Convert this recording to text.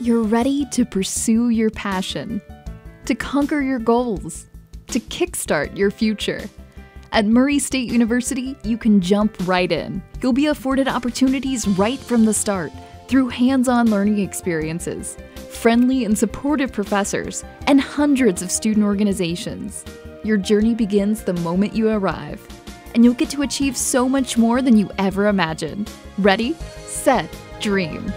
You're ready to pursue your passion, to conquer your goals, to kickstart your future. At Murray State University, you can jump right in. You'll be afforded opportunities right from the start through hands on learning experiences, friendly and supportive professors, and hundreds of student organizations. Your journey begins the moment you arrive, and you'll get to achieve so much more than you ever imagined. Ready, set, dream.